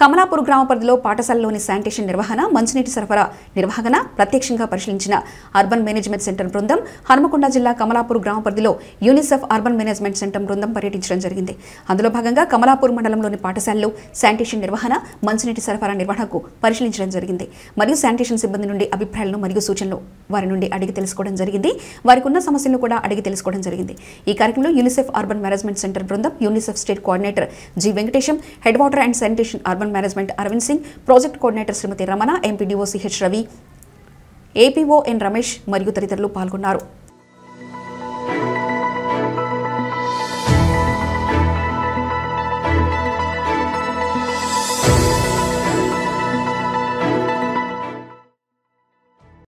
కమలాపూర్ గ్రామ పరిధిలో పాఠశాలలోని శానిటేషన్ నిర్వహణ మంచినీటి సరఫరా నిర్వహణ ప్రత్యక్షంగా పరిశీలించిన అర్బన్ మేనేజ్మెంట్ సెంటర్ బృందం హనుమకొండ జిల్లా కమలాపూర్ గ్రామ పరిధిలో యూనిసెఫ్ అర్బన్ మేనేజ్మెంట్ సెంటర్ బృందం పర్యటించడం జరిగింది. అందులో భాగంగా కమలాపూర్ మండలంలోని పాఠశాలలో శానిటేషన్ నిర్వహణ మంచినీటి సరఫరా నిర్వహణకు పరిశీలించడం జరిగింది. మరియు శానిటేషన్ సిబ్బంది నుండి అభిప్రాయాలను మరియు సూచనలు వారి నుండి అడిగి తెలుసుకోవడం జరిగింది. వారికి ఉన్న సమస్యలను కూడా అడిగి తెలుసుకోవడం జరిగింది. ఈ కార్యక్రమంలో యూనిసెఫ్ అర్బన్ మేనేజ్మెంట్ సెంటర్ బృందం UNICEF state coordinator G Venkatesham head water and sanitation urban management Arvind Singh project coordinator Shrimati Ramana MPDO CH Ravi APO N Ramesh మరియు తదితరులు పాల్గొన్నారు.